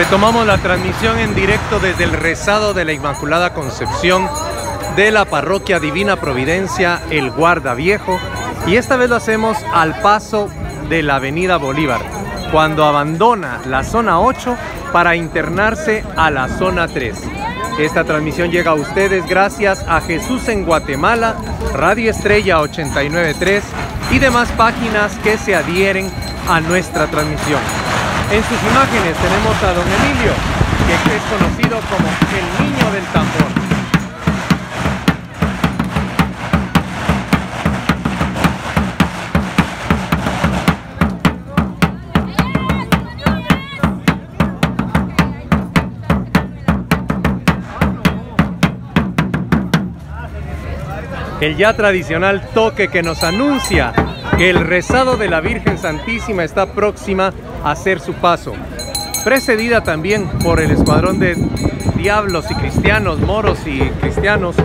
Retomamos la transmisión en directo desde el rezado de la Inmaculada Concepción de la Parroquia Divina Providencia, el Guarda Viejo, y esta vez lo hacemos al paso de la Avenida Bolívar, cuando abandona la zona 8 para internarse a la zona 3. Esta transmisión llega a ustedes gracias a Jesús en Guatemala, Radio Estrella 893 y demás páginas que se adhieren a nuestra transmisión. En sus imágenes tenemos a don Emilio, que es conocido como el niño del tambor. el ya tradicional toque que nos anuncia que el rezado de la Virgen Santísima está próxima a hacer su paso, precedida también por el escuadrón de diablos y cristianos, moros y cristianos,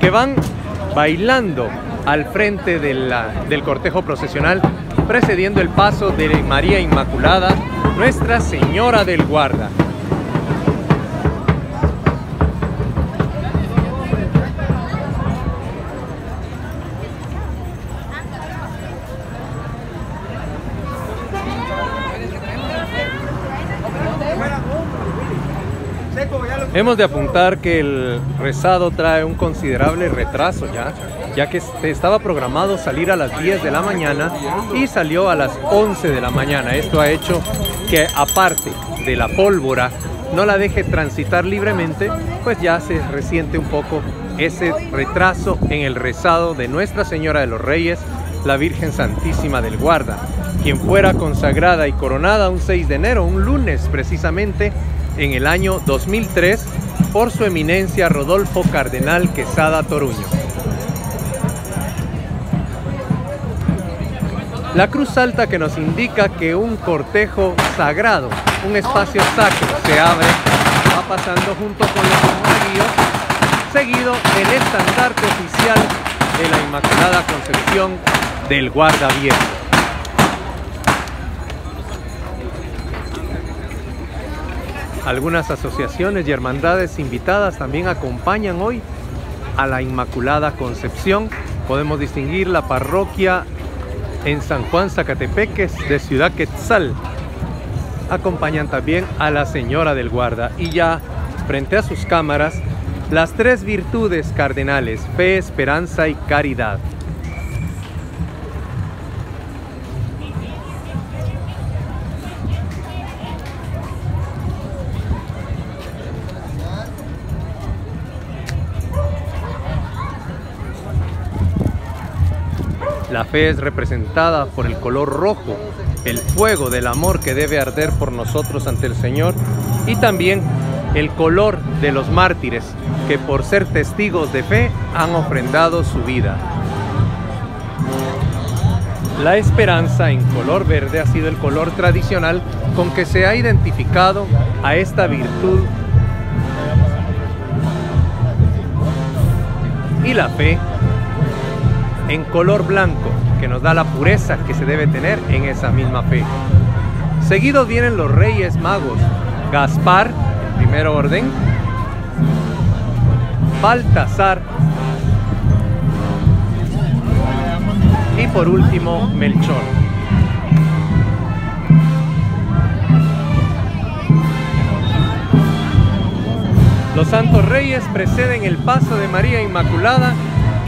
que van bailando al frente del cortejo procesional, precediendo el paso de María Inmaculada, Nuestra Señora del Guarda. Hemos de apuntar que el rezado trae un considerable retraso ya, ya que estaba programado salir a las 10 de la mañana y salió a las 11 de la mañana. Esto ha hecho que aparte de la pólvora no la deje transitar libremente, pues ya se resiente un poco ese retraso en el rezado de Nuestra Señora de los Reyes, la Virgen Santísima del Guarda, quien fuera consagrada y coronada un 6 de enero, un lunes precisamente, en el año 2003 por su eminencia Rodolfo Cardenal Quesada Toruño. La cruz alta que nos indica que un cortejo sagrado, un espacio sacro, se abre, va pasando junto con los monaguillos, seguido del estandarte oficial de la Inmaculada Concepción del Guarda. Algunas asociaciones y hermandades invitadas también acompañan hoy a la Inmaculada Concepción. Podemos distinguir la parroquia en San Juan Zacatepeques de Ciudad Quetzal. Acompañan también a la Señora del Guarda y ya frente a sus cámaras las tres virtudes cardenales, fe, esperanza y caridad. La fe es representada por el color rojo, el fuego del amor que debe arder por nosotros ante el Señor y también el color de los mártires que por ser testigos de fe han ofrendado su vida. La esperanza en color verde ha sido el color tradicional con que se ha identificado a esta virtud y la fe en color blanco, que nos da la pureza que se debe tener en esa misma fe. Seguidos vienen los reyes magos, Gaspar, primero orden, Baltasar y por último Melchor. Los santos reyes preceden el paso de María Inmaculada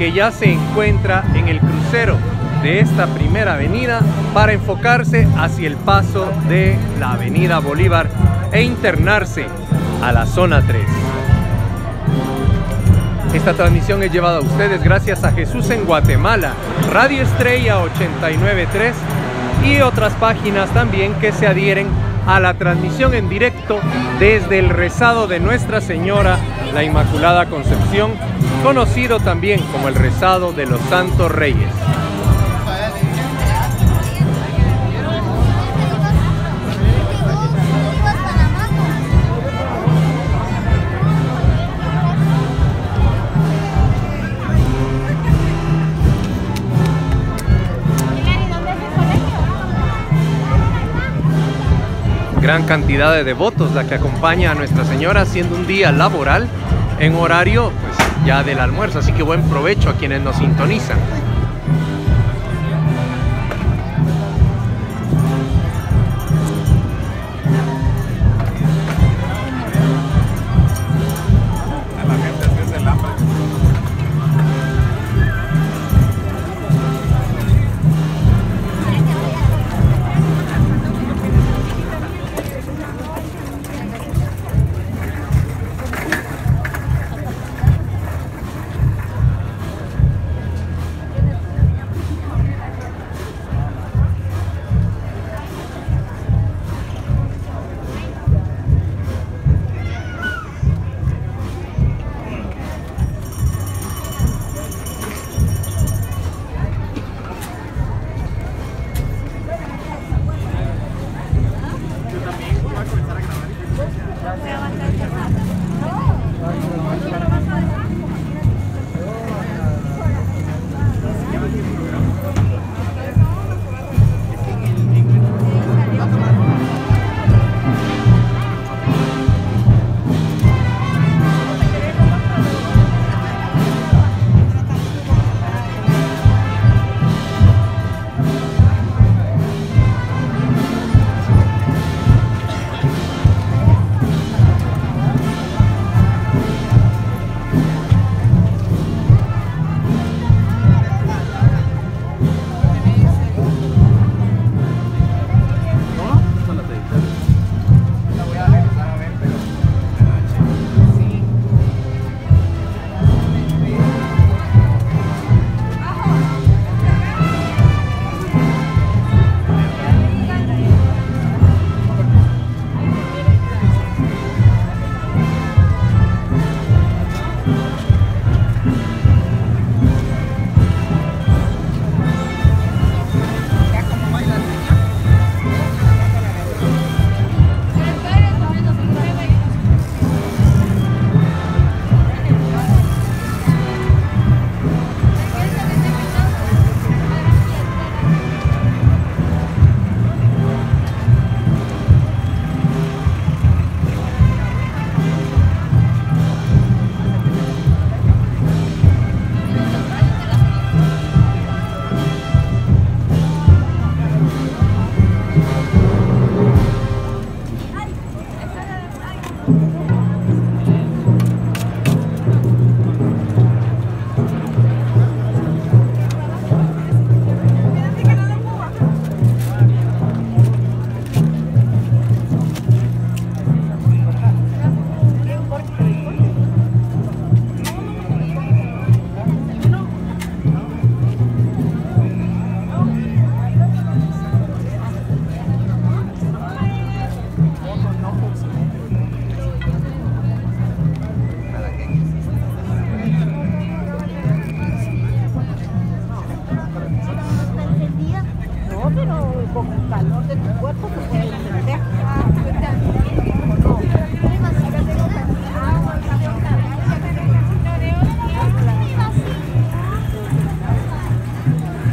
que ya se encuentra en el crucero de esta primera avenida para enfocarse hacia el paso de la avenida Bolívar e internarse a la zona 3. Esta transmisión es llevada a ustedes gracias a Jesús en Guatemala, Radio Estrella 893 y otras páginas también que se adhieren a la transmisión en directo desde el rezado de Nuestra Señora, la Inmaculada Concepción, conocido también como el rezado de los Santos Reyes. Gran cantidad de devotos la que acompaña a Nuestra Señora siendo un día laboral en horario pues, ya del almuerzo, así que buen provecho a quienes nos sintonizan.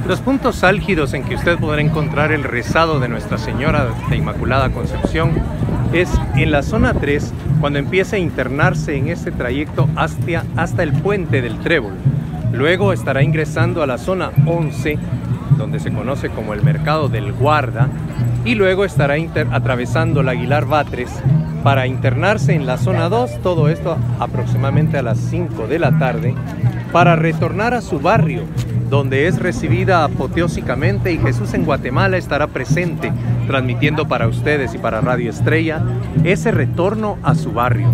Los puntos álgidos en que usted podrá encontrar el rezado de Nuestra Señora de Inmaculada Concepción es en la zona 3, cuando empieza a internarse en este trayecto hasta, hasta el puente del Trébol. Luego estará ingresando a la zona 11, donde se conoce como el Mercado del Guarda, y luego estará atravesando la Aguilar Batres para internarse en la zona 2, todo esto aproximadamente a las 5 de la tarde, para retornar a su barrio, donde es recibida apoteósicamente y Jesús en Guatemala estará presente transmitiendo para ustedes y para Radio Estrella ese retorno a su barrio.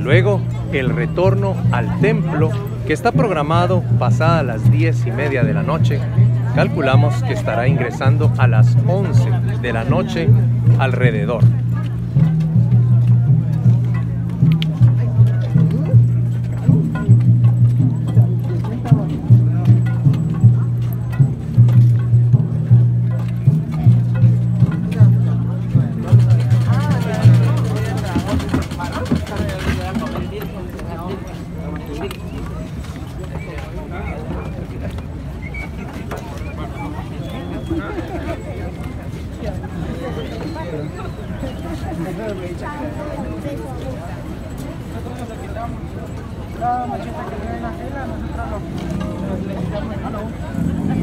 Luego, el retorno al templo que está programado pasada las 10 y media de la noche. Calculamos que estará ingresando a las 11 de la noche alrededor.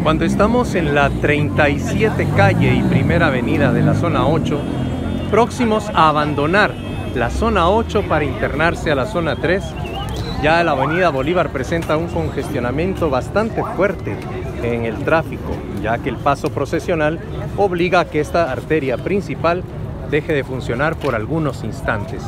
Cuando estamos en la 37 calle y primera avenida de la zona 8, próximos a abandonar la zona 8 para internarse a la zona 3, ya la avenida Bolívar presenta un congestionamiento bastante fuerte en el tráfico, ya que el paso procesional obliga a que esta arteria principal deje de funcionar por algunos instantes.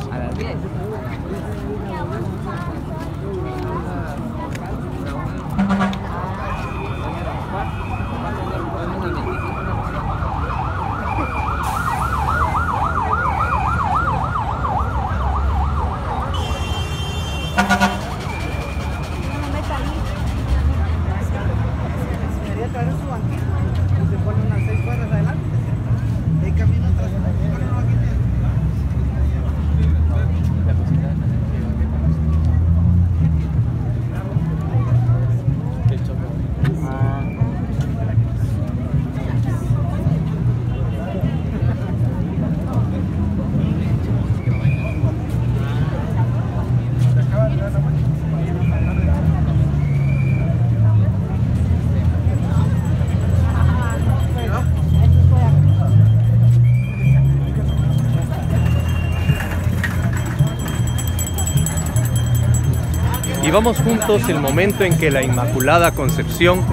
Y vamos juntos el momento en que la Inmaculada Concepción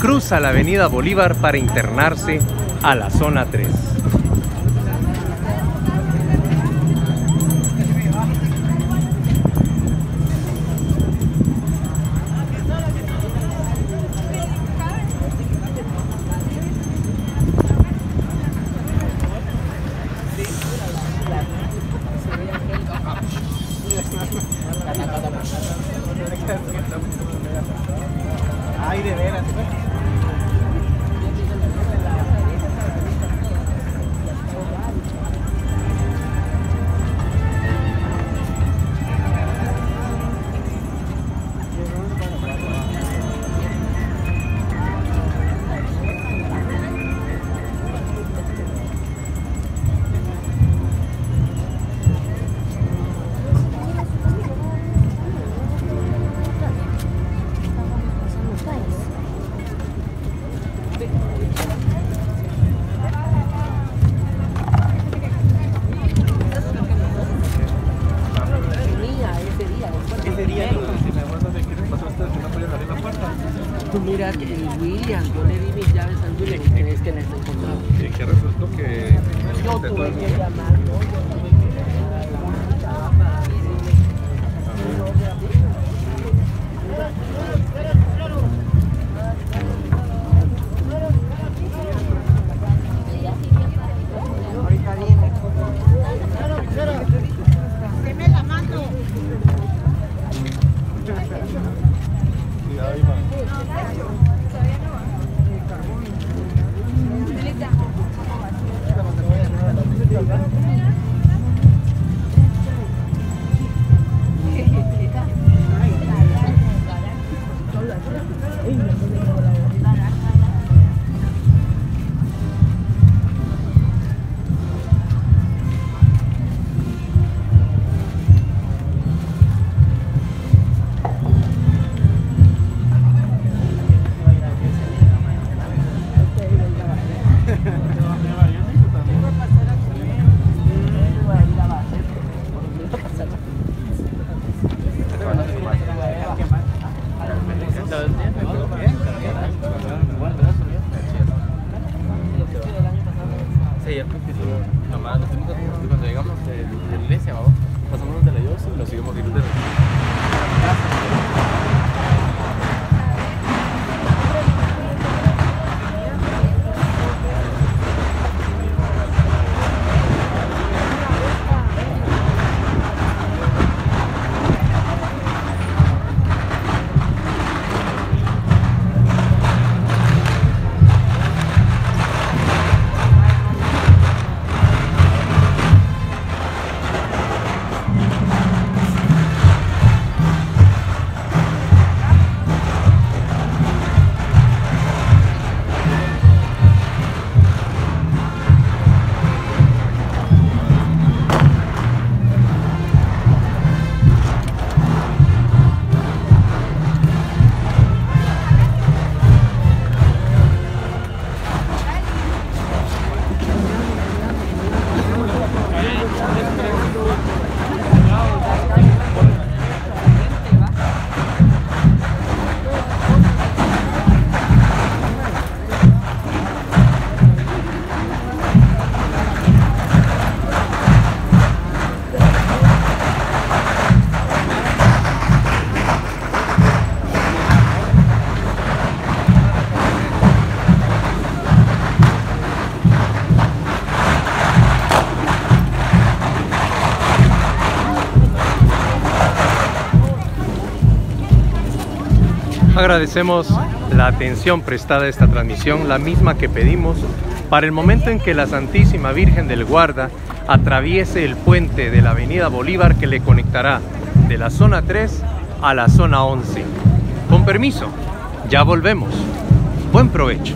cruza la avenida Bolívar para internarse a la zona 3. Mira que el William, yo le di mis llaves al William y tenés que les encontrado. ¿Y qué resultó que Yo tuve que llamar, Agradecemos la atención prestada a esta transmisión, la misma que pedimos para el momento en que la Santísima Virgen del Guarda atraviese el puente de la Avenida Bolívar que le conectará de la zona 3 a la zona 11. Con permiso, ya volvemos. Buen provecho.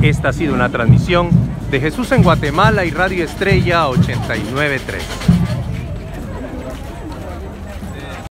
Esta ha sido una transmisión de Jesús en Guatemala y Radio Estrella 893.